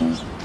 음